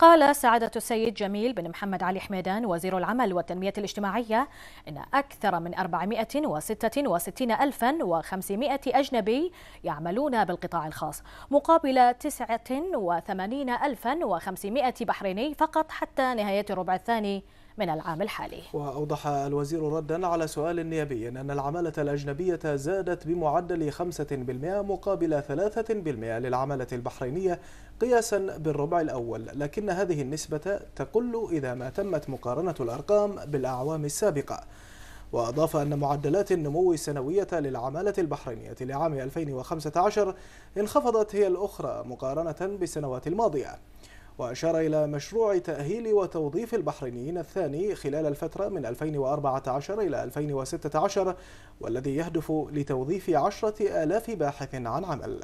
قال سعادة السيد جميل بن محمد علي حميدان وزير العمل والتنمية الاجتماعية إن أكثر من 466500 أجنبي يعملون بالقطاع الخاص مقابل 89500 بحريني فقط حتى نهاية الربع الثاني من العام الحالي. وأوضح الوزير ردا على سؤال نيابي أن العمالة الأجنبية زادت بمعدل 5% مقابل 3% للعمالة البحرينية قياسا بالربع الأول لكن هذه النسبة تقل إذا ما تمت مقارنة الأرقام بالأعوام السابقة. وأضاف أن معدلات النمو السنوية للعمالة البحرينية لعام 2015 انخفضت هي الأخرى مقارنة بالسنوات الماضية. وأشار إلى مشروع تأهيل وتوظيف البحرينيين الثاني خلال الفترة من 2014 إلى 2016 والذي يهدف لتوظيف عشرة آلاف باحث عن عمل.